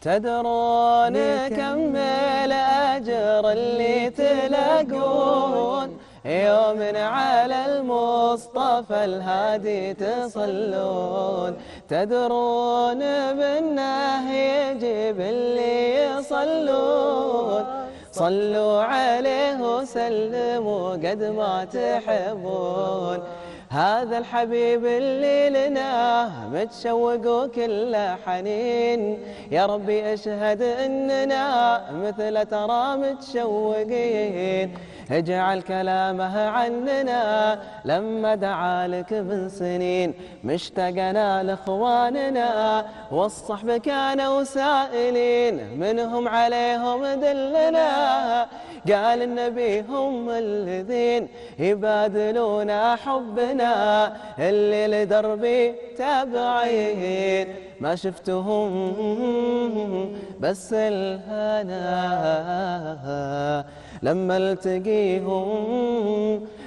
تدرون كم الأجر اللي تلاقون. يوم على المصطفى الهادي تصلون. تدرون بالنه يجيب اللي يصلون. صلوا عليه وسلموا قد ما تحبون. هذا الحبيب اللي لنا متشوق وكله حنين. يا ربي أشهد أننا مثل ترى متشوقين اجعل كلامه عننا لما دعا لك من سنين. مشتقنا لإخواننا والصحب كانوا سائلين. منهم عليهم دلنا. قال النبي هم الذين يبادلون حبنا اللي لدربي تابعين. ما شفتهم بس الهنا. لما التقيهم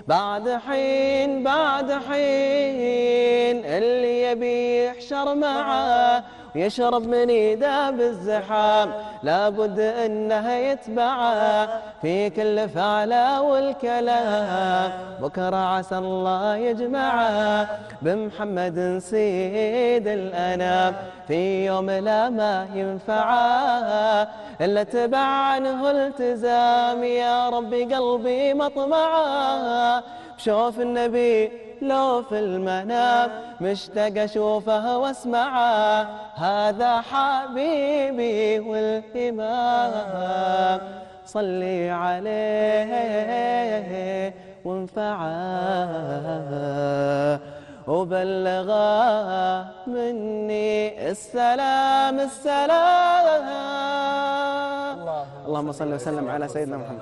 بعد حين بعد حين اللي يبي يحشر معاه ويشرب من ايده بالزحام لابد انه يتبعه في كل فعله والكلام. بكرة عسى الله يجمعه بمحمد سيد الأنام. في يوم لا ما ينفعه إلا تبع عنه التزام. يا ربي قلبي مطمعه بشوف النبي لو في المنام مشتاق اشوفه واسمعه هذا حبيبي والإمام. صلي عليه وانفعه. وبلغا مني السلام السلام. اللهم صل وسلم على سيدنا محمد.